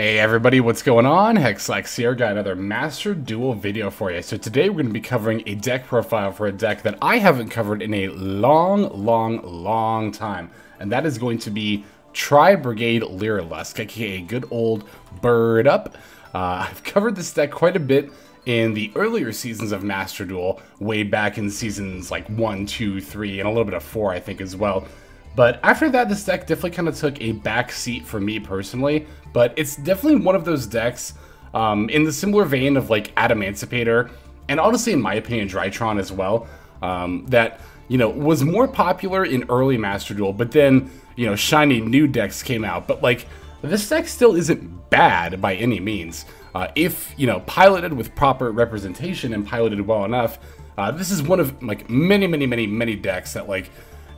Hey everybody, what's going on? Hexlex here, got another Master Duel video for you. So today we're going to be covering a deck profile for a deck that I haven't covered in a long, long, long time. And that is going to be Tri-Brigade Lyrilusc, aka good old Bird Up. Uh, I've covered this deck quite a bit in the earlier seasons of Master Duel, way back in seasons like 1, 2, 3, and a little bit of 4 I think as well. But after that, this deck definitely kind of took a back seat for me personally. But it's definitely one of those decks um, in the similar vein of like Adamancipator, and honestly, in my opinion, Drytron as well, um, that, you know, was more popular in early Master Duel, but then, you know, shiny new decks came out. But like, this deck still isn't bad by any means. Uh, if, you know, piloted with proper representation and piloted well enough, uh, this is one of like many, many, many, many decks that like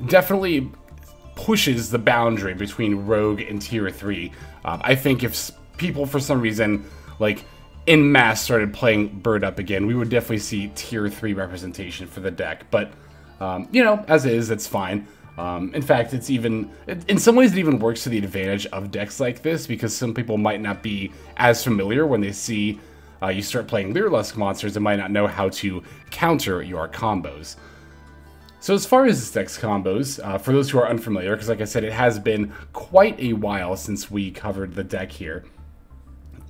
definitely pushes the boundary between Rogue and Tier 3. Um, I think if people, for some reason, like, in mass started playing Bird Up again, we would definitely see Tier 3 representation for the deck. But, um, you know, as is, it's fine. Um, in fact, it's even, in some ways, it even works to the advantage of decks like this because some people might not be as familiar when they see uh, you start playing Lyrilusc monsters and might not know how to counter your combos. So as far as this deck's combos, uh, for those who are unfamiliar, because like I said, it has been quite a while since we covered the deck here,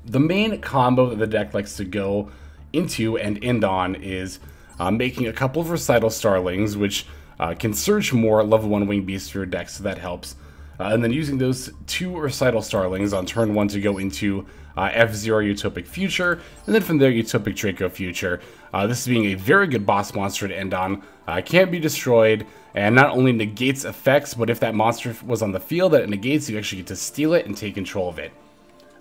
the main combo that the deck likes to go into and end on is uh, making a couple of Recital Starlings, which uh, can search more level 1 Winged Beasts for your deck, so that helps. Uh, and then using those two Recital Starlings on turn 1 to go into uh, F-Zero Utopic Future, and then from there Utopic Draco Future. Uh, this is being a very good boss monster to end on. Uh, can't be destroyed, and not only negates effects, but if that monster was on the field that it negates, you actually get to steal it and take control of it.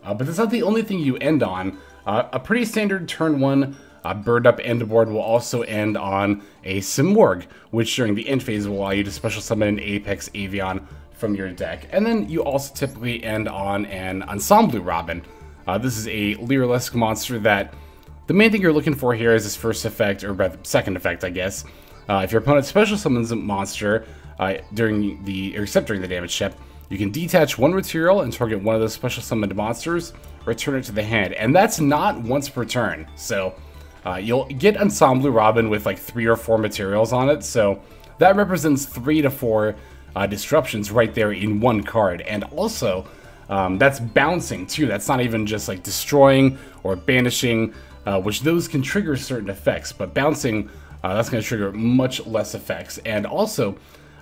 Uh, but that's not the only thing you end on. Uh, a pretty standard turn 1 uh, Bird Up end board will also end on a Simorgh, which during the end phase will allow you to special summon an Apex Avian from your deck. And then you also typically end on an Ensemble Robin, uh, this is a Lyrilusc monster that the main thing you're looking for here is this first effect, or second effect, I guess. Uh, if your opponent special summons a monster uh, during the, except during the damage step, you can detach one material and target one of those special summoned monsters, return it to the hand, and that's not once per turn. So uh, you'll get Ensemble Robin with like three or four materials on it, so that represents three to four uh, disruptions right there in one card, and also um, that's bouncing too. That's not even just like destroying or banishing, uh, which those can trigger certain effects, but bouncing, uh, that's going to trigger much less effects. And also,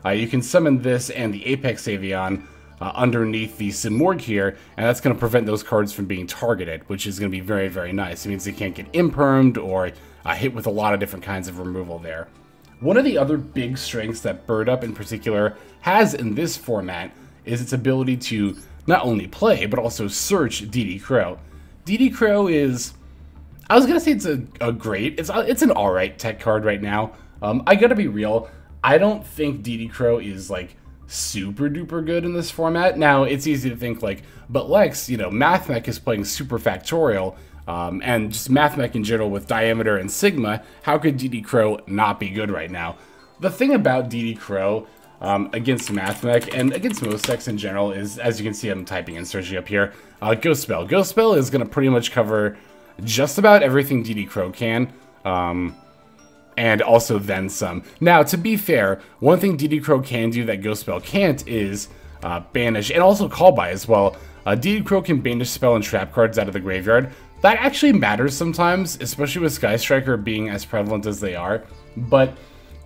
uh, you can summon this and the Apex Avian uh, underneath the Simorgh here, and that's going to prevent those cards from being targeted, which is going to be very, very nice. It means they can't get impermed or uh, hit with a lot of different kinds of removal there. One of the other big strengths that Bird Up in particular has in this format is its ability to not only play, but also search DD Crow. DD Crow is, I was gonna say it's a, a great, it's, a, it's an alright tech card right now. Um, I gotta be real, I don't think DD Crow is like super duper good in this format. Now, it's easy to think like, but Lex, you know, MathMech is playing super factorial, um, and just MathMech in general with Diameter and Sigma, how could DD Crow not be good right now? The thing about DD Crow um, against MathMech and against most decks in general is, as you can see, I'm typing and searching up here, uh, Ghost Spell. Ghost Spell is going to pretty much cover just about everything DD Crow can, um, and also then some. Now, to be fair, one thing DD Crow can do that Ghost Spell can't is uh, banish, and also call by as well. Uh, DD Crow can banish spell and trap cards out of the graveyard. That actually matters sometimes, especially with Sky Striker being as prevalent as they are, but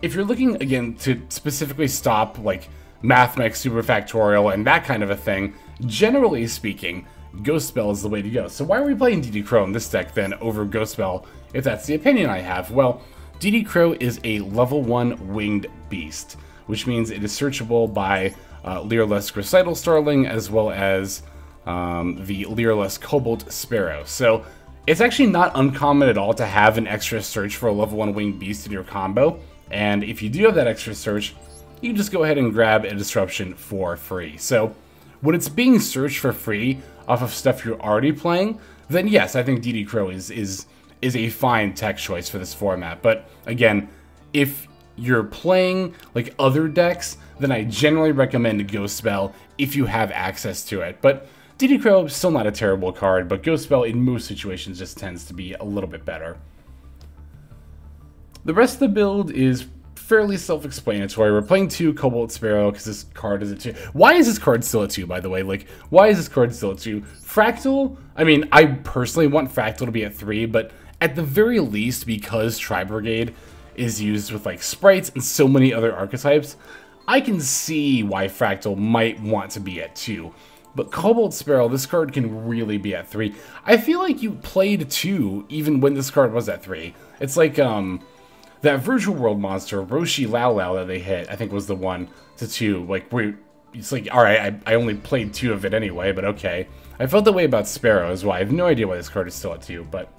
if you're looking, again, to specifically stop, like, MathMech Superfactorial and that kind of a thing, generally speaking, Ghost Spell is the way to go. So why are we playing DD Crow in this deck, then, over Ghost Spell, if that's the opinion I have? Well, DD Crow is a level 1 winged beast, which means it is searchable by uh, Recital Starling, as well as um, the Lyrilusc Cobalt Sparrow. So it's actually not uncommon at all to have an extra search for a level 1 winged beast in your combo, and if you do have that extra search, you can just go ahead and grab a disruption for free. So when it's being searched for free off of stuff you're already playing, then yes, I think DD Crow is is is a fine tech choice for this format. But again, if you're playing like other decks, then I generally recommend Ghost Spell if you have access to it. But DD Crow, is still not a terrible card, but Ghost Spell in most situations just tends to be a little bit better. The rest of the build is fairly self-explanatory. We're playing two Cobalt Sparrow because this card is a two. Why is this card still a two, by the way? Like, why is this card still a two? Fraktall, I mean, I personally want Fraktall to be at three, but at the very least, because Tri Brigade is used with like Sprights and so many other archetypes, I can see why Fraktall might want to be at two. But Cobalt Sparrow, this card can really be at 3. I feel like you played 2 even when this card was at 3. It's like um, that Virtual World monster, Roshi Lao Lao that they hit, I think was the one to 2. Like, we it's like, alright, I, I only played 2 of it anyway, but okay. I felt that way about Sparrow as well. I have no idea why this card is still at 2, but...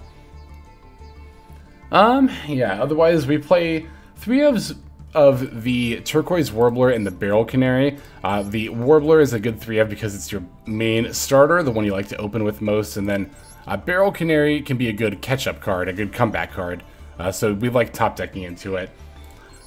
Um, yeah, otherwise we play 3 of of the turquoise warbler and the Beryl canary. Uh, the warbler is a good 3F because it's your main starter, the one you like to open with most, and then uh, Beryl canary can be a good catch-up card, a good comeback card. Uh, so we like top decking into it.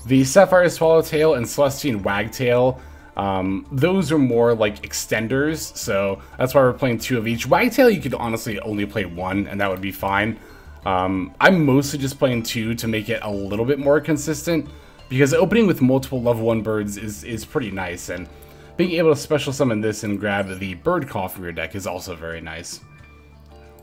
The sapphire swallowtail and celestine wagtail, um, those are more like extenders, so that's why we're playing two of each. Wagtail, you could honestly only play one, and that would be fine. Um, I'm mostly just playing two to make it a little bit more consistent. Because opening with multiple level 1 birds is, is pretty nice, and being able to special summon this and grab the bird call from your deck is also very nice.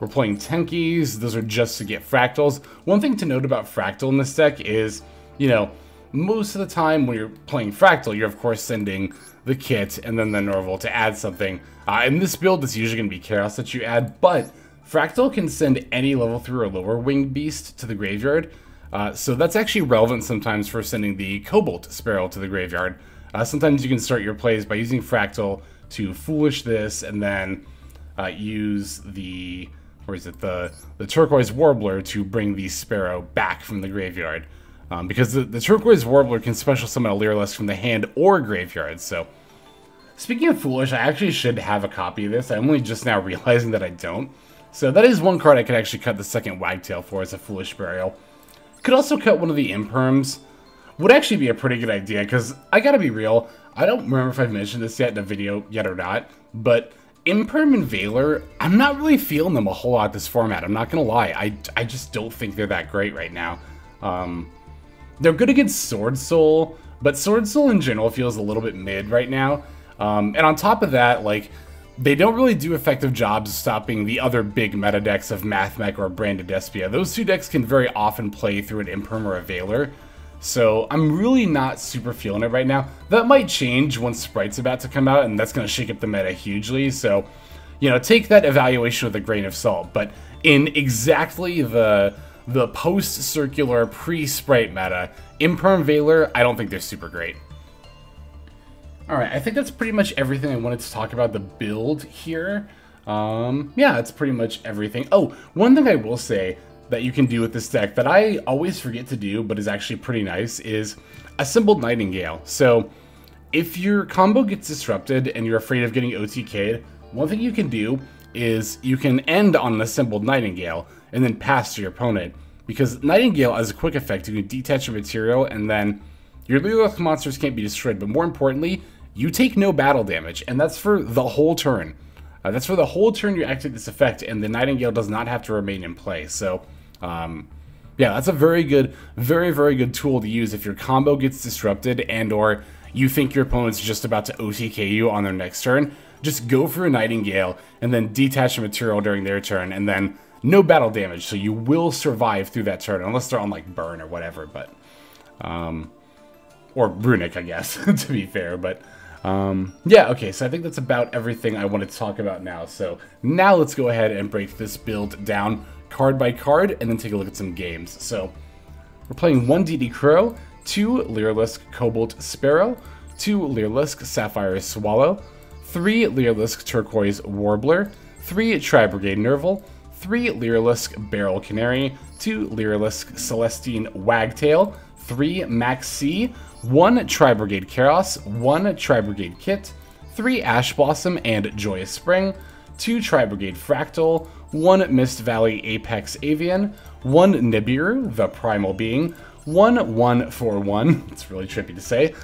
We're playing Tenkis, those are just to get Fraktalls. One thing to note about Fraktall in this deck is, you know, most of the time when you're playing Fraktall, you're of course sending the Kitt and then the Nervall to add something. Uh, in this build, it's usually going to be Kerass that you add, but Fraktall can send any level 3 or lower winged beast to the graveyard, uh, so that's actually relevant sometimes for sending the Cobalt Sparrow to the graveyard. Uh, sometimes you can start your plays by using Fraktall to Foolish this, and then uh, use the, or is it, the, the Turquoise Warbler to bring the Sparrow back from the graveyard. Um, because the, the Turquoise Warbler can special summon a Lyrilusc from the hand or graveyard, so... Speaking of Foolish, I actually should have a copy of this. I'm only just now realizing that I don't. So that is one card I could actually cut the second Wagtail for as a Foolish Burial. Could also cut one of the imperms. Would actually be a pretty good idea, because I gotta be real, I don't remember if I've mentioned this yet in a video yet or not, but Imperm and Veiler, I'm not really feeling them a whole lot this format, I'm not gonna lie. I, I just don't think they're that great right now. Um, they're good against Sword Soul, but Sword Soul in general feels a little bit mid right now. Um, and on top of that, like, they don't really do effective jobs stopping the other big meta decks of Mathmech or Branded Despia. Those two decks can very often play through an Imperm or a Veiler, so I'm really not super feeling it right now. That might change once Spright's about to come out, and that's going to shake up the meta hugely, so, you know, take that evaluation with a grain of salt. But in exactly the the post-circular pre-Spright meta, Imperm Veiler, I don't think they're super great. Alright, I think that's pretty much everything I wanted to talk about the build here. Um, yeah, that's pretty much everything. Oh, one thing I will say that you can do with this deck that I always forget to do, but is actually pretty nice, is Assembled Nightingale. So, if your combo gets disrupted and you're afraid of getting OTK'd, one thing you can do is you can end on an Assembled Nightingale and then pass to your opponent. Because Nightingale, as a quick effect, you can detach your material and then your Lyrilusc monsters can't be destroyed, but more importantly, you take no battle damage, and that's for the whole turn. Uh, that's for the whole turn you activate this effect, and the Nightingale does not have to remain in play. So, um, yeah, that's a very good, very, very good tool to use if your combo gets disrupted and or you think your opponent's just about to OTK you on their next turn. Just go for a Nightingale and then detach your material during their turn, and then no battle damage, so you will survive through that turn, unless they're on like burn or whatever, but um, or runic, I guess, to be fair, but um, yeah, okay, so I think that's about everything I wanted to talk about now. So now let's go ahead and break this build down card by card and then take a look at some games. So we're playing one DD Crow, two Lyrilusc Cobalt Sparrow, two Lyrilusc Sapphire Swallow, three Lyrilusc Turquoise Warbler, three Tri Brigade Nervall, three Lyrilusc Beryl Canary, two Lyrilusc Celestine Wagtail, three Maxx "C", one Tri Brigade Kerass, one Tri Brigade Kitt, three Ash Blossom and Joyous Spring, two Tri Brigade Fraktall, one Mist Valley Apex Avian, one Nibiru, the Primal Being, one 141, it's really trippy to say,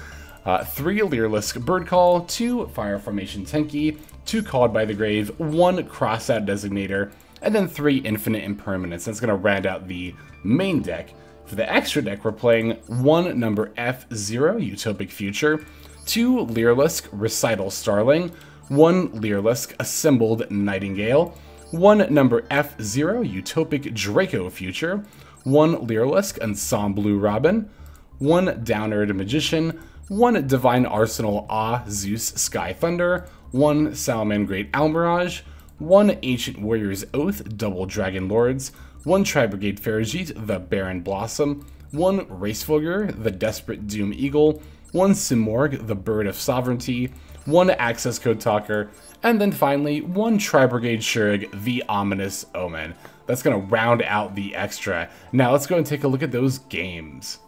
uh, three Lyrilusc Bird Call, two Fire Formation Tenki, two Called by the Grave, one Crossout Designator, and then three Infinite Impermanence. That's going to round out the main deck. For the extra deck, we're playing one number F0, Utopic Future, two Lyrilusc, Recital Starling, one Lyrilusc, Assembled Nightingale, one number F0, Utopic Draco Future, one Lyrilusc, Ensemblue Robin, one Downerd Magician, one Divine Arsenal Ah Zeus Sky Thunder, one Salamangreat Almiraj, one Ancient Warrior's Oath Double Dragon Lords, one Tri-Brigade Ferrijit the Barren Blossom, one Hraesvelgr the Desperate Doom Eagle, one Simorgh the Bird of Sovereignty, one Access Code Talker, and then finally one Tri-Brigade Shuriag the Ominous Omen. That's going to round out the extra. Now let's go and take a look at those games.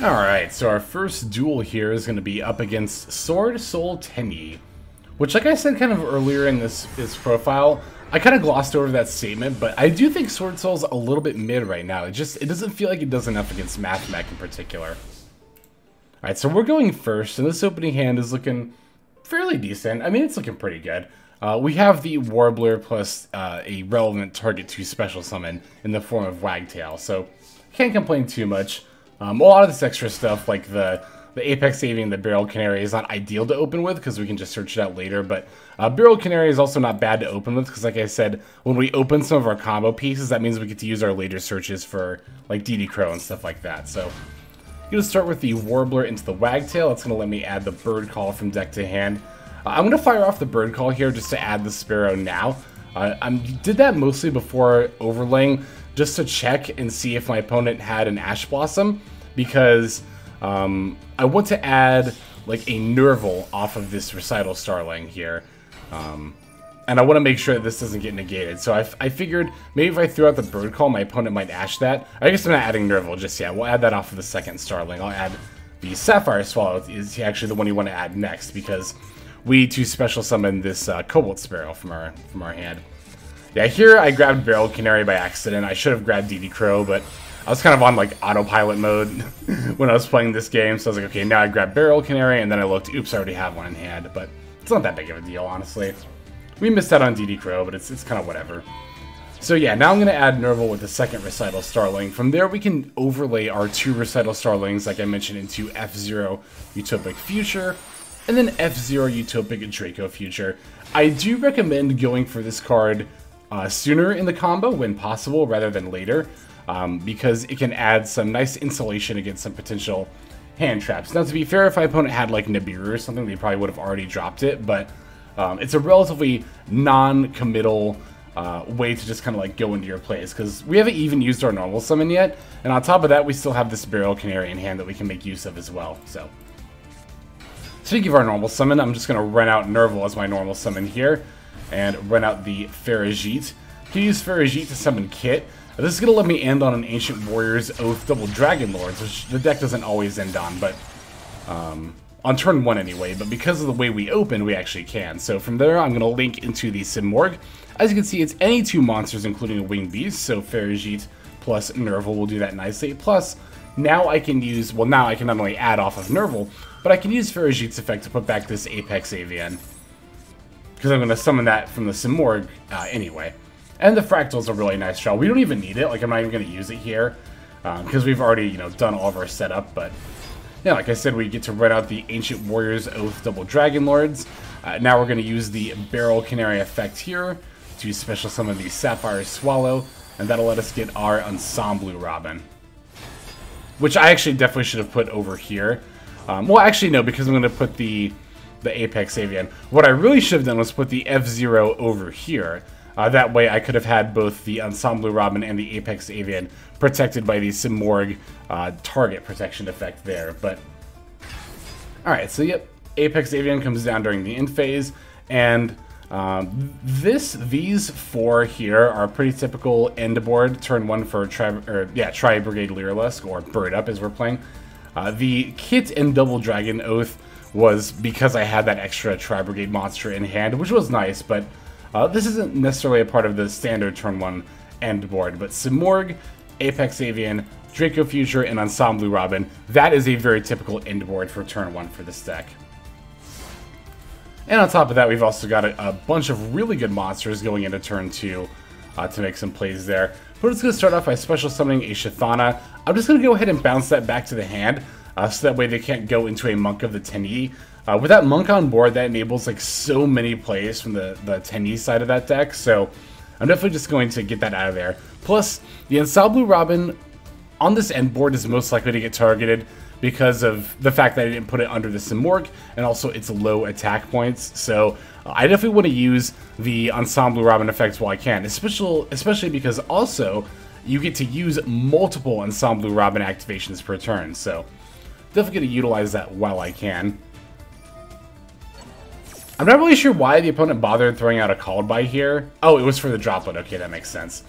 Alright, so our first duel here is going to be up against Sword Soul Tenyi. Which, like I said kind of earlier in this, this profile, I kind of glossed over that statement, but I do think Sword Soul's a little bit mid right now. It just, it doesn't feel like it does enough against Mathmech in particular. Alright, so we're going first, and this opening hand is looking fairly decent. I mean, it's looking pretty good. Uh, we have the Warbler plus uh, a relevant target to special summon in the form of Wagtail, so can't complain too much. Um, a lot of this extra stuff, like the the Apex Saving the Beryl Canary is not ideal to open with because we can just search it out later, but uh, Beryl Canary is also not bad to open with because like I said, when we open some of our combo pieces, that means we get to use our later searches for like DD Crow and stuff like that. So I'm going to start with the Warbler into the Wagtail. That's going to let me add the Bird Call from deck to hand. Uh, I'm going to fire off the Bird Call here just to add the Sparrow now. Uh, I did that mostly before overlaying just to check and see if my opponent had an Ash Blossom because um, I want to add like a Nervall off of this Recital Starling here. Um, and I want to make sure that this doesn't get negated. So I, I figured maybe if I threw out the Bird Call, my opponent might ash that. I guess I'm not adding Nervall just yet. We'll add that off of the second Starling. I'll add the Sapphire Swallow is actually the one you want to add next because we to special summon this uh, Cobalt Sparrow from our from our hand. Yeah, here I grabbed Beryl Canary by accident. I should have grabbed DD Crow, but I was kind of on like autopilot mode when I was playing this game, so I was like, okay, now I grab Beryl Canary, and then I looked, oops, I already have one in hand, but it's not that big of a deal, honestly. We missed out on DD Crow, but it's, it's kind of whatever. So yeah, now I'm going to add Nervall with the second Recital Starling. From there, we can overlay our two Recital Starlings, like I mentioned, into F-Zero Utopic Future, and then F-Zero Utopic Draco Future. I do recommend going for this card uh, sooner in the combo when possible, rather than later um, because it can add some nice insulation against some potential hand traps. Now, to be fair, if my opponent had like Nibiru or something, they probably would have already dropped it, but um, it's a relatively non-committal uh, way to just kind of like go into your plays, because we haven't even used our normal summon yet, and on top of that, we still have this Beryl Canary in hand that we can make use of as well, so. Speaking of our normal summon, I'm just going to run out Nervall as my normal summon here, and run out the. You can use Ferrijit to summon Kitt, this is going to let me end on an Ancient Warrior's Oath Double Dragon Lords, which the deck doesn't always end on, but um, on turn one anyway, but because of the way we open, we actually can. So from there, I'm going to link into the Simorgh. As you can see, it's any two monsters, including a Winged Beast, so Ferrijit plus Nervall will do that nicely. Plus, now I can use, well now I can not only add off of Nervall, but I can use Ferrijit's effect to put back this Apex Avian. Because I'm going to summon that from the Simorgh uh, anyway. And the Fraktall's a really nice shell. We don't even need it. Like, I'm not even going to use it here. Because um, we've already, you know, done all of our setup. But, yeah, like I said, we get to run out the Ancient Warriors Oath Double Dragon Lords. Uh, now we're going to use the Beryl Canary effect here to special summon the Sapphire Swallow. And that'll let us get our Ensemble Robin. Which I actually definitely should have put over here. Um, well, actually, no, because I'm going to put the the Apex Avian. What I really should have done was put the F-Zero over here. Uh, that way I could have had both the Ensemble Robin and the Apex Avian protected by the Simorgh uh, target protection effect there. But, alright, so yep, Apex Avian comes down during the end phase, and um, this, these four here are pretty typical end board, turn one for tri, or, yeah, Tri Brigade Lyrilusc, or Bird Up as we're playing. Uh, the Kitt and Double Dragon Oath was because I had that extra Tri Brigade monster in hand, which was nice, but uh, this isn't necessarily a part of the standard turn 1 end board, but Simorgh, Apex Avian, Draco Future, and Ensemble Robin, that is a very typical end board for turn 1 for this deck. And on top of that, we've also got a, a bunch of really good monsters going into turn 2 uh, to make some plays there. But it's going to start off by special summoning a Shthana. I'm just going to go ahead and bounce that back to the hand, uh, so that way they can't go into a Monk of the Tenyi. Uh, with that Monk on board, that enables like so many plays from the, the Tenyi side of that deck, so I'm definitely just going to get that out of there. Plus, the Ensemble Robin on this end board is most likely to get targeted because of the fact that I didn't put it under the Simorgh and also its low attack points. So I definitely want to use the Ensemble Robin effects while I can, especially, especially because also you get to use multiple Ensemble Robin activations per turn. So definitely going to utilize that while I can. I'm not really sure why the opponent bothered throwing out a Called By here. Oh, it was for the Droplet. Okay, that makes sense.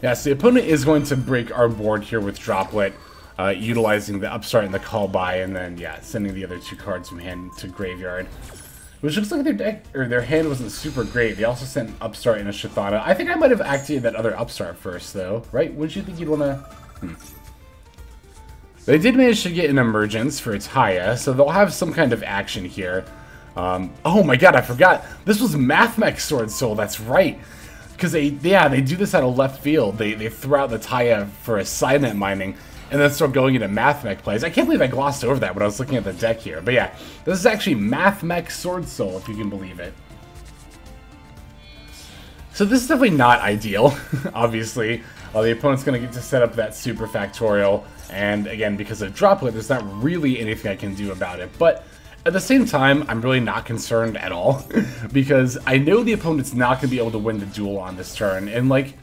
Yeah, so the opponent is going to break our board here with Droplet uh, utilizing the upstart and the call by, and then yeah, sending the other two cards from hand to graveyard. Which looks like their deck or their hand wasn't super great. They also sent an upstart and a Shthana. I think I might have activated that other upstart first, though, right? Wouldn't you think you'd want to? Hmm. They did manage to get an emergence for Taia, so they'll have some kind of action here. Um, oh my god, I forgot. This was Mathmech Sword Soul, that's right. Because they, yeah, they do this out of left field. They, they throw out the Taia for assignment Mining, and then start going into Mathmech plays. I can't believe I glossed over that when I was looking at the deck here. But yeah, this is actually Mathmech Sword Soul, if you can believe it. So this is definitely not ideal, obviously. Uh, the opponent's going to get to set up that super factorial, and again, because of Droplet, there's not really anything I can do about it. But at the same time, I'm really not concerned at all, because I know the opponent's not going to be able to win the duel on this turn, and like,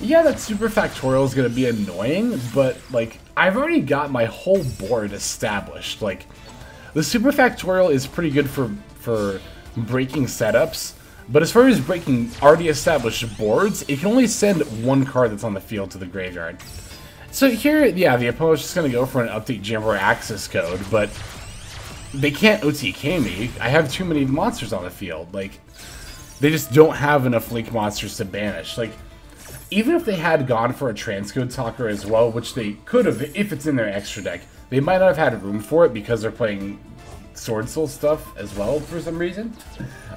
yeah, that super factorial is going to be annoying, but, like, I've already got my whole board established. Like, the super factorial is pretty good for, for breaking setups, but as far as breaking already established boards, it can only send one card that's on the field to the graveyard. So here, yeah, the opponent's just going to go for an update Jammer access code, but they can't OTK me. I have too many monsters on the field. Like, they just don't have enough Link monsters to banish. Like, even if they had gone for a transcode talker as well, which they could have if it's in their extra deck, they might not have had room for it because they're playing Sword Soul stuff as well for some reason.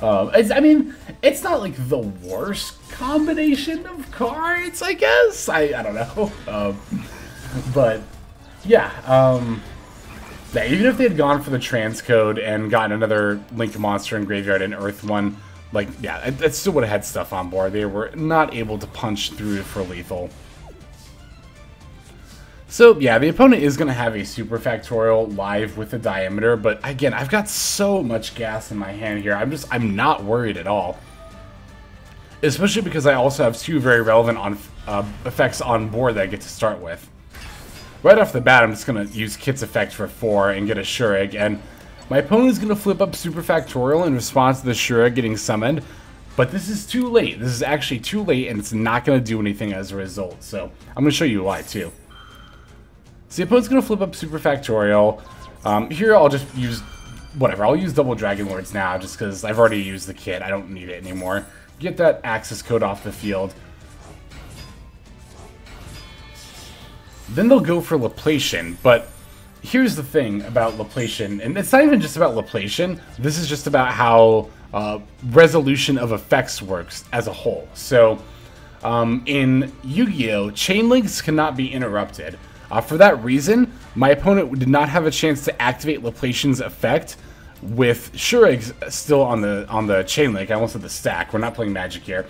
Um, I mean, it's not like the worst combination of cards, I guess. I, I don't know. Um, but yeah, um, yeah, even if they had gone for the transcode and gotten another Link monster in Graveyard and Earth one, like, yeah, it, it still would have had stuff on board. They were not able to punch through for lethal. So, yeah, the opponent is going to have a super factorial live with the diameter, but again, I've got so much gas in my hand here. I'm just, I'm not worried at all. Especially because I also have two very relevant on uh, effects on board that I get to start with. Right off the bat, I'm just going to use Kitt's effect for 4 and get a Shuriag, and my opponent is going to flip up Super Factorial in response to the Shura getting summoned, but this is too late. This is actually too late, and it's not going to do anything as a result. So I'm going to show you why, too. So the opponent's going to flip up Super Factorial. Um, here I'll just use, whatever, I'll use Double Dragon Lords now, just because I've already used the Kitt. I don't need it anymore. Get that access code off the field. Then they'll go for Laplacian, but here's the thing about Laplacian, and it's not even just about Laplacian, this is just about how uh, resolution of effects works as a whole. So, um, in Yu-Gi-Oh!, chain links cannot be interrupted. Uh, for that reason, my opponent did not have a chance to activate Laplacian's effect with Shuriag's still on the on the chain link. I almost said the stack. We're not playing Magic here.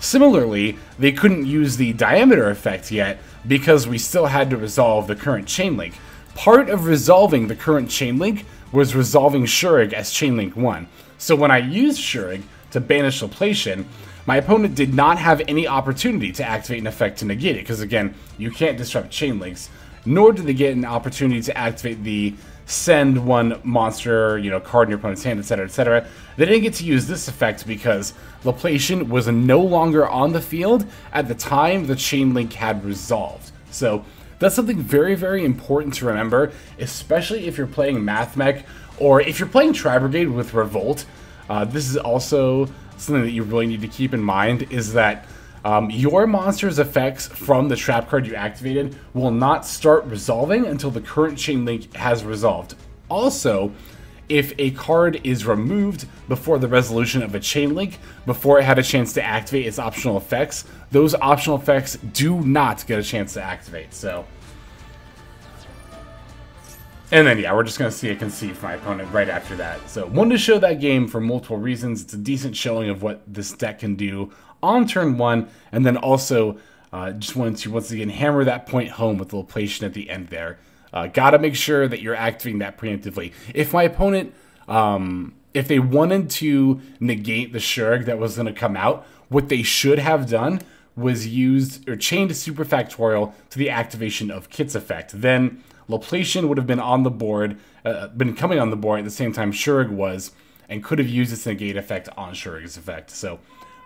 Similarly, they couldn't use the diameter effect yet because we still had to resolve the current chain link. Part of resolving the current chain link was resolving Shuriag as chain link 1. So when I used Shuriag to banish Laplacian, my opponent did not have any opportunity to activate an effect to negate it, because again, you can't disrupt chain links, nor did they get an opportunity to activate the send one monster, you know, card in your opponent's hand, etc., etc. They didn't get to use this effect because Laplacian was no longer on the field at the time the chain link had resolved. So that's something very, very important to remember, especially if you're playing Mathmech or if you're playing Tri-Brigade with Revolt. Uh, this is also something that you really need to keep in mind is that um, your monster's effects from the trap card you activated will not start resolving until the current chain link has resolved. Also, if a card is removed before the resolution of a chain link, before it had a chance to activate its optional effects, those optional effects do not get a chance to activate. So, and then yeah, we're just gonna see a concede from my opponent right after that. So, wanted to show that game for multiple reasons. It's a decent showing of what this deck can do on turn one, and then also uh, just wanted to once again hammer that point home with the location at the end there. Uh, Got to make sure that you're activating that preemptively. If my opponent, um, if they wanted to negate the Shuriag that was going to come out, what they should have done was used or chained Superfactorial to the activation of Kitt's effect. Then Laplacian would have been on the board, uh, been coming on the board at the same time Shuriag was, and could have used its negate effect on Shuriag's effect. So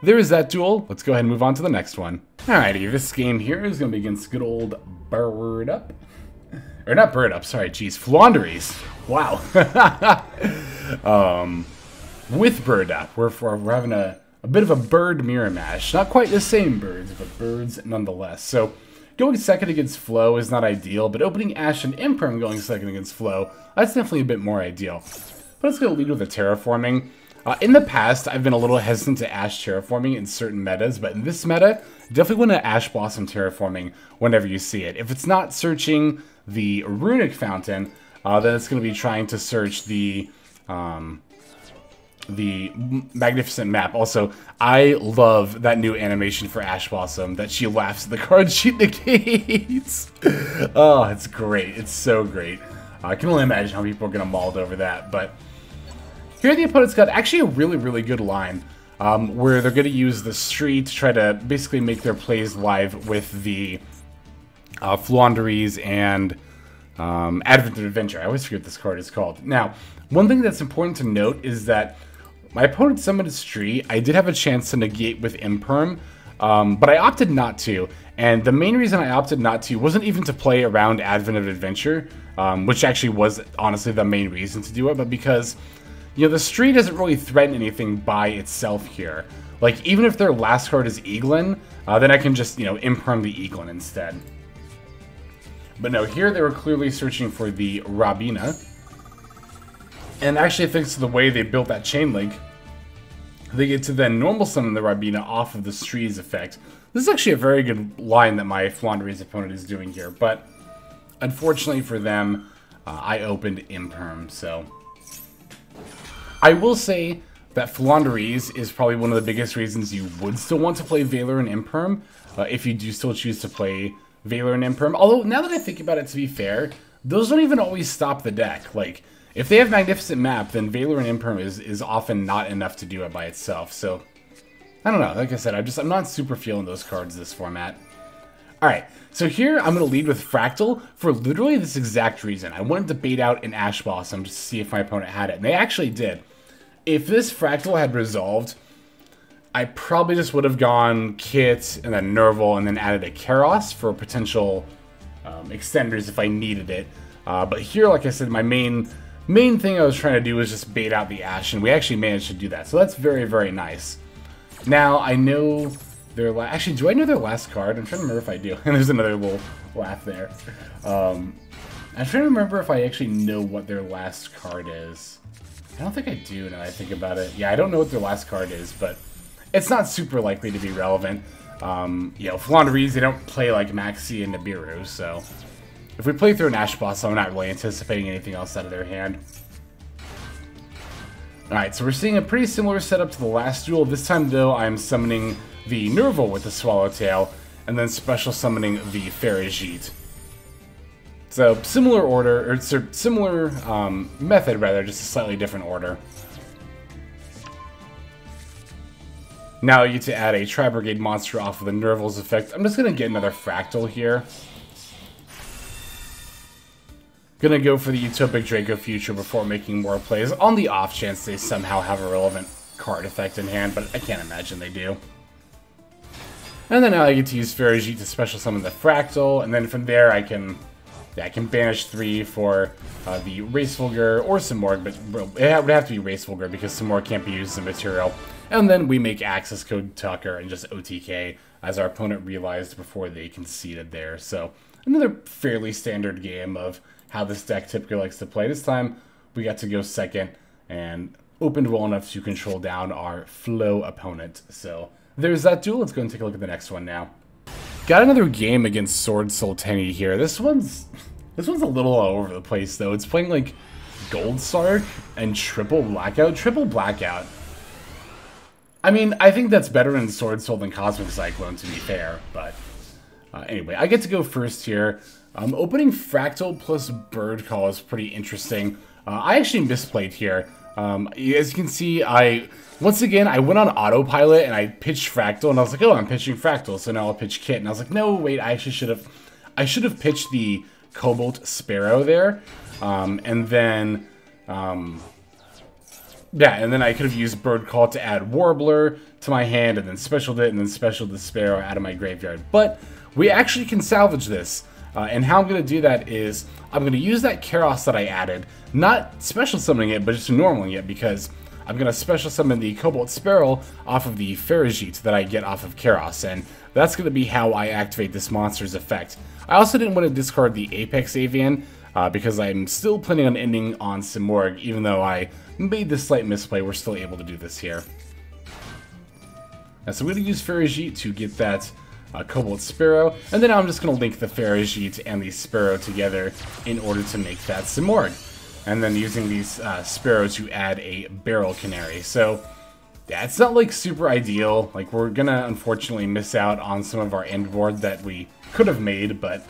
there is that duel. Let's go ahead and move on to the next one. Alrighty, this game here is going to be against good old Bird Up. Or not Bird Up, sorry, geez, Floowandereeze. Wow. um, with Bird Up, we're, we're having a, a bit of a bird mirror match. Not quite the same birds, but birds nonetheless. So, going second against Flow is not ideal, but opening Ash and Imperm going second against Flow, that's definitely a bit more ideal. But let's go lead with a Terraforming. Uh, in the past, I've been a little hesitant to Ash Terraforming in certain metas, but in this meta, definitely want to Ash Blossom Terraforming whenever you see it. If it's not searching the Runick Fountain, uh, then it's going to be trying to search the um, the magnificent map. Also, I love that new animation for Ash Blossom that she laughs at the card she negates. oh, it's great. It's so great. I can only imagine how people are going to maul over that, but here the opponent's got actually a really, really good line. Um, where they're going to use the Stri to try to basically make their plays live with the uh, Floowandereeze and um, Advent of Adventure. I always forget what this card is called. Now, one thing that's important to note is that my opponent summoned a Stri. I did have a chance to negate with Imperm, um, but I opted not to. And the main reason I opted not to wasn't even to play around Advent of Adventure, um, which actually was honestly the main reason to do it, but because you know, the Stri doesn't really threaten anything by itself here. Like, even if their last card is Eglen, uh, then I can just, you know, imperm the Eglen instead. But no, here they were clearly searching for the Robina. And actually, thanks to the way they built that chain link, they get to then normal summon the Robina off of the Stri's effect. This is actually a very good line that my Floowandereeze opponent is doing here, but unfortunately for them, uh, I opened Imperm, so I will say that Floowandereeze is probably one of the biggest reasons you would still want to play Veiler and Imperm, uh, if you do still choose to play Veiler and Imperm. Although, now that I think about it, to be fair, those don't even always stop the deck. Like, if they have Magnificent Map, then Veiler and Imperm is, is often not enough to do it by itself, so... I don't know, like I said, I'm just I'm not super feeling those cards this format. Alright, so here I'm going to lead with Fraktall for literally this exact reason. I wanted to bait out an Ash Blossom just to see if my opponent had it, and they actually did if this Fraktall had resolved, I probably just would have gone Kitt and then Nervall and then added a Kerass for potential um, extenders if I needed it. Uh, but here, like I said, my main main thing I was trying to do was just bait out the Ash, and we actually managed to do that. So that's very, very nice. Now, I know their Actually, do I know their last card? I'm trying to remember if I do. And there's another little laugh there. Um, I'm trying to remember if I actually know what their last card is. I don't think I do now I think about it. Yeah, I don't know what their last card is, but it's not super likely to be relevant. Um, you know, Floowandereeze, they don't play like Maxi and Nibiru, so if we play through an Ash Boss, I'm not really anticipating anything else out of their hand. Alright, so we're seeing a pretty similar setup to the last duel. This time, though, I'm summoning the Nervall with the Swallowtail, and then special summoning the Ferrijit. So similar order, or similar um, method rather, just a slightly different order. Now you get to add a Tri-Brigade monster off of the Nervall's effect. I'm just going to get another Fraktall here. Gonna go for the Utopic Draco Future before making more plays, on the off chance they somehow have a relevant card effect in hand, but I can't imagine they do. And then now I get to use Ferrijit to special summon the Fraktall, and then from there I can I can banish three for uh, the Hraesvelgr or Simorgh, but it would have to be Hraesvelgr because Simorgh can't be used as a material. And then we make access code Talker and just OTK as our opponent realized before they conceded there. So another fairly standard game of how this deck typically likes to play. This time we got to go second and opened well enough to control down our flow opponent. So there's that duel. Let's go and take a look at the next one now. Got another game against Sword Soul Tenyi here. This one's this one's a little all over the place though. It's playing like Gold Sark and Triple Blackout. Triple Blackout. I mean, I think that's better in Sword Soul than Cosmic Cyclone, to be fair. But uh, anyway, I get to go first here. Um, opening Fraktall plus Bird Call is pretty interesting. Uh, I actually misplayed here. Um, as you can see, I once again I went on autopilot and I pitched Fraktall, and I was like, oh, I'm pitching Fraktall, so now I'll pitch Kitt. And I was like, no, wait, I actually should have, I should have pitched the Cobalt Sparrow there, um, and then, um, yeah, and then I could have used Bird Call to add Warbler to my hand, and then specialed it, and then specialed the Sparrow out of my graveyard. But we actually can salvage this. Uh, and how I'm going to do that is I'm going to use that Kerass that I added, not special summoning it, but just normaling it, because I'm going to special summon the Cobalt Sparrow off of the Ferrijit that I get off of Kerass, and that's going to be how I activate this monster's effect. I also didn't want to discard the Apex Avian, uh, because I'm still planning on ending on Simorgh, even though I made this slight misplay, we're still able to do this here. So I'm going to use Ferrijit to get that uh, Cobalt Sparrow, and then I'm just going to link the Ferrijit and the Sparrow together in order to make that Simorgh. And then using these uh, Sparrows to add a Beryl Canary. So, that's not like super ideal. Like, we're going to unfortunately miss out on some of our end board that we could have made, but,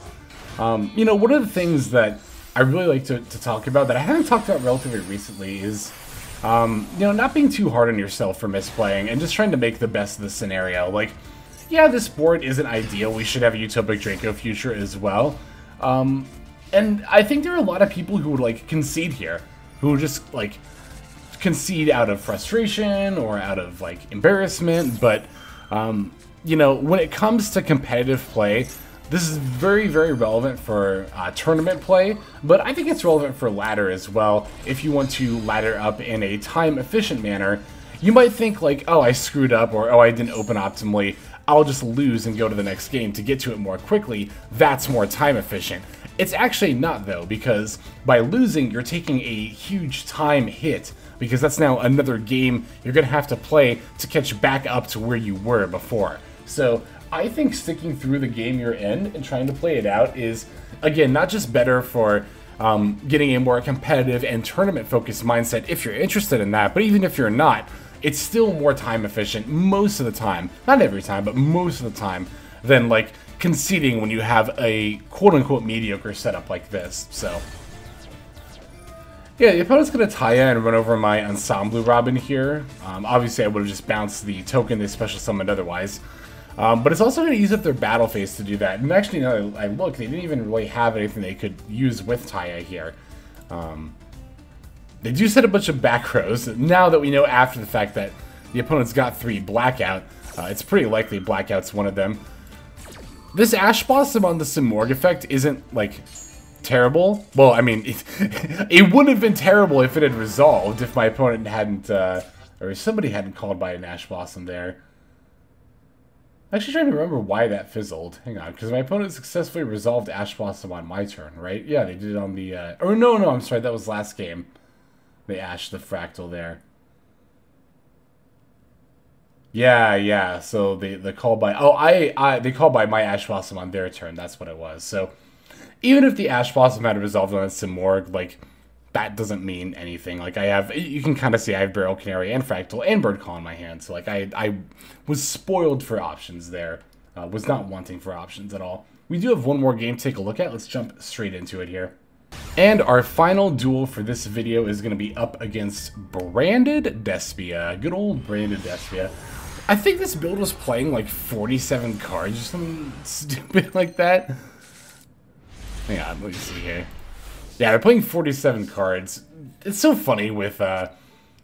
um, you know, one of the things that I really like to, to talk about that I haven't talked about relatively recently is um, you know, not being too hard on yourself for misplaying and just trying to make the best of the scenario. Like, yeah, this board isn't ideal. We should have a Utopic Draco future as well. Um, and I think there are a lot of people who would, like, concede here. Who just, like, concede out of frustration or out of, like, embarrassment. But, um, you know, when it comes to competitive play, this is very, very relevant for uh, tournament play, but I think it's relevant for ladder as well. If you want to ladder up in a time-efficient manner, you might think like, oh, I screwed up, or oh, I didn't open optimally. I'll just lose and go to the next game to get to it more quickly. That's more time efficient. It's actually not though, because by losing, you're taking a huge time hit, because that's now another game you're going to have to play to catch back up to where you were before. So I think sticking through the game you're in and trying to play it out is, again, not just better for um, getting a more competitive and tournament-focused mindset if you're interested in that, but even if you're not, it's still more time efficient most of the time. Not every time, but most of the time than like conceding when you have a quote-unquote mediocre setup like this, so... Yeah, the opponent's going to Taia and run over my Ensemble Robin here. Um, obviously, I would have just bounced the token they special summoned otherwise. Um, but it's also going to use up their battle phase to do that. And actually, now I look, they didn't even really have anything they could use with Taia here. Um, they do set a bunch of back rows. Now that we know after the fact that the opponent's got three Blackout, uh, it's pretty likely Blackout's one of them. This Ash Blossom on the Simorgh effect isn't, like, terrible. Well, I mean, it, it would have been terrible if it had resolved, if my opponent hadn't, uh, or somebody hadn't called by an Ash Blossom there. I'm actually trying to remember why that fizzled. Hang on, because my opponent successfully resolved Ash Blossom on my turn, right? Yeah, they did it on the... Uh, or no, no, I'm sorry, that was last game. They Ash the Fraktall there. Yeah, yeah. So they, the call by oh I I they call by my Ash Blossom on their turn. That's what it was. So even if the Ash Blossom had resolved on Simorgh, like that doesn't mean anything. Like I have, you can kind of see I have Beryl Canary and Fraktall and Bird Call in my hand. So like I, I was spoiled for options there. Uh, was not wanting for options at all. We do have one more game to take a look at. Let's jump straight into it here. And our final duel for this video is going to be up against Branded Despia. Good old Branded Despia. I think this build was playing like 47 cards or something stupid like that. Hang on, let me see here. Yeah, they're playing 47 cards. It's so funny with uh,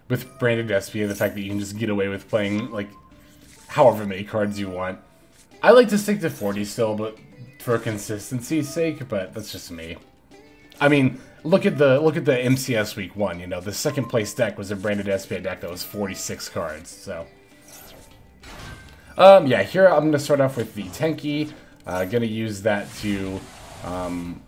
with Branded Despia, the fact that you can just get away with playing, like, however many cards you want. I like to stick to 40 still, but for consistency's sake, but that's just me. I mean, look at the look at the MCS week one, you know, the second place deck was a Branded Despia deck that was 46 cards, so... Um, yeah, here I'm to start off with the Tenki. Uh, to use that to um,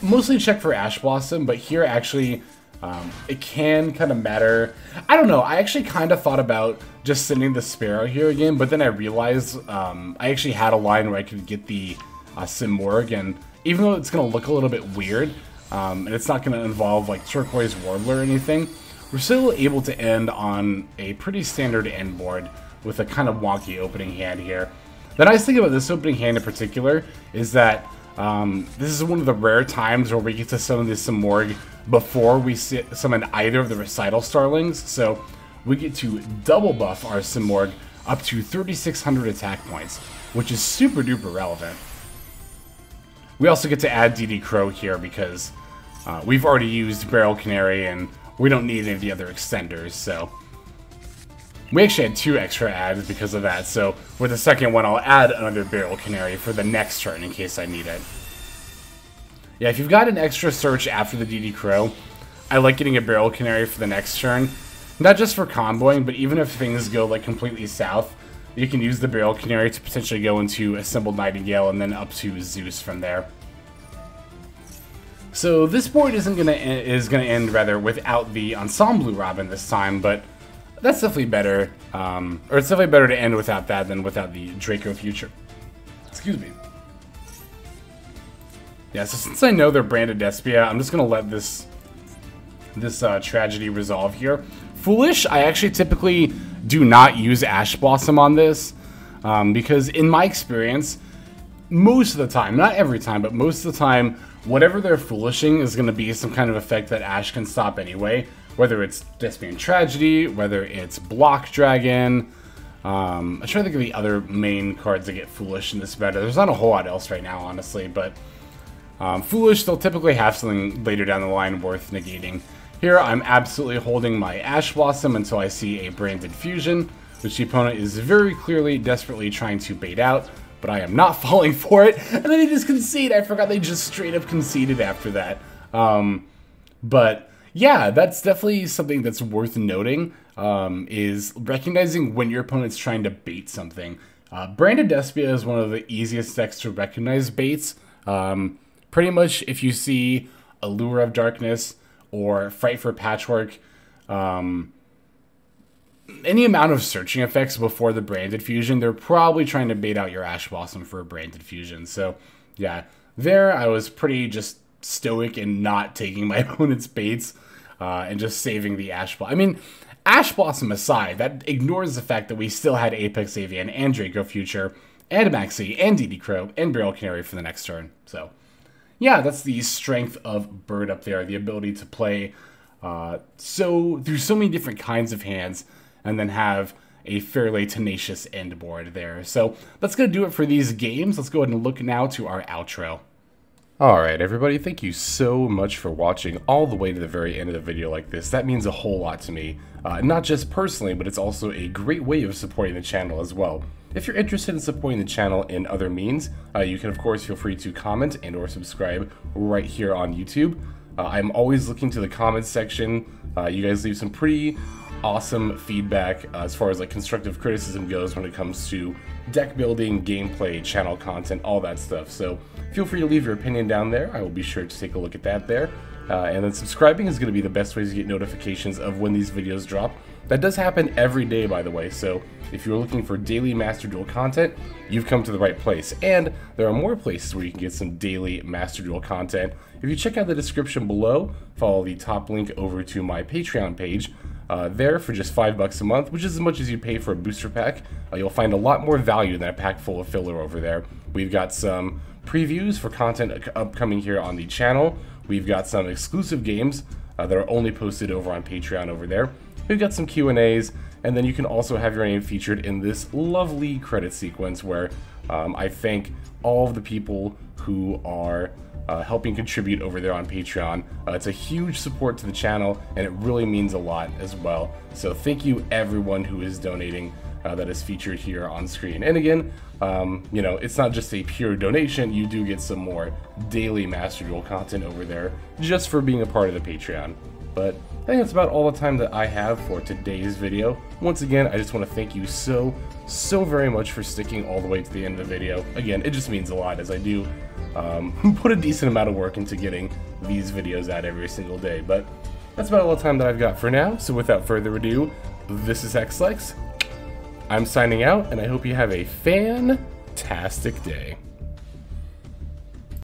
mostly check for Ash Blossom, but here actually Um, it can kind of matter. I don't know. I actually kind of thought about just sending the Sparrow here again, but then I realized um, I actually had a line where I could get the uh, Simorgh, and even though it's going to look a little bit weird, um, and it's not going to involve like Turquoise Warbler or anything, we're still able to end on a pretty standard end board with a kind of wonky opening hand here. The nice thing about this opening hand in particular is that um, this is one of the rare times where we get to summon the Simorgh before we summon either of the Recital Starlings, so we get to double buff our Simorgh up to 3600 attack points, which is super duper relevant. We also get to add DD Crow here because uh, we've already used Beryl Canary and we don't need any of the other extenders, so... We actually had two extra adds because of that, so with the second one I'll add another Beryl Canary for the next turn in case I need it. Yeah, if you've got an extra search after the DD Crow, I like getting a Beryl Canary for the next turn. Not just for comboing, but even if things go like completely south, you can use the Beryl Canary to potentially go into Assembled Nightingale and then up to Zeus from there. So this board isn't gonna is gonna end rather without the Ensemblue Robin this time, but that's definitely better. Um, or it's definitely better to end without that than without the Draco Future. Excuse me. Yeah, so since I know they're branded Despia, I'm just gonna let this this uh, tragedy resolve here. Foolish, I actually typically do not use Ash Blossom on this um, because in my experience, most of the time, not every time, but most of the time, whatever they're foolishing is going to be some kind of effect that Ash can stop anyway. Whether it's Despian Tragedy, whether it's Block Dragon. Um, I'm trying to think of the other main cards that get Foolish in this meta. There's not a whole lot else right now, honestly, but um, Foolish, they'll typically have something later down the line worth negating. Here, I'm absolutely holding my Ash Blossom until I see a Branded Fusion, which the opponent is very clearly desperately trying to bait out but I am not falling for it. And then they just concede. I forgot they just straight up conceded after that. Um, but yeah, that's definitely something that's worth noting. Um, is recognizing when your opponent's trying to bait something. Uh, Branded Despia is one of the easiest decks to recognize baits. Um, pretty much, if you see a Lure of Darkness or Frightfur Patchwork, um, any amount of searching effects before the branded fusion, they're probably trying to bait out your Ash Blossom for a branded fusion. So, yeah, there I was pretty just stoic and not taking my opponent's baits uh, and just saving the Ash Blossom. I mean, Ash Blossom aside, that ignores the fact that we still had Apex Avian and Draco Future and Maxx "C" and DD Crow and Beryl Canary for the next turn. So, yeah, that's the strength of Bird up there, the ability to play uh, so through so many different kinds of hands and then have a fairly tenacious end board there. So that's going to do it for these games. Let's go ahead and look now to our outro. Alright everybody, thank you so much for watching all the way to the very end of the video like this. That means a whole lot to me. Uh, not just personally, but it's also a great way of supporting the channel as well. If you're interested in supporting the channel in other means, uh, you can of course feel free to comment and or subscribe right here on YouTube. Uh, I'm always looking to the comments section. Uh, you guys leave some pretty awesome feedback uh, as far as like constructive criticism goes when it comes to deck building, gameplay, channel content, all that stuff. So feel free to leave your opinion down there. I will be sure to take a look at that there. Uh, and then subscribing is going to be the best way to get notifications of when these videos drop. That does happen every day, by the way, so if you're looking for daily Master Duel content, you've come to the right place. And there are more places where you can get some daily Master Duel content. If you check out the description below, follow the top link over to my Patreon page, uh, there for just five bucks a month, which is as much as you pay for a booster pack. Uh, you'll find a lot more value than a pack full of filler over there. We've got some previews for content upcoming here on the channel. We've got some exclusive games uh, that are only posted over on Patreon over there. We've got some Q&As, and then you can also have your name featured in this lovely credit sequence where um, I thank all of the people who are uh, helping contribute over there on Patreon. Uh, it's a huge support to the channel, and it really means a lot as well. So thank you everyone who is donating uh, that is featured here on screen. And again, um, you know, it's not just a pure donation, you do get some more daily Master Duel content over there just for being a part of the Patreon. But I think that's about all the time that I have for today's video. Once again, I just want to thank you so, so very much for sticking all the way to the end of the video. Again, it just means a lot as I do um, put a decent amount of work into getting these videos out every single day. But that's about all the time that I've got for now. So without further ado, this is Hex Lex. I'm signing out, and I hope you have a fantastic day.